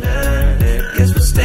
Guess we'll stay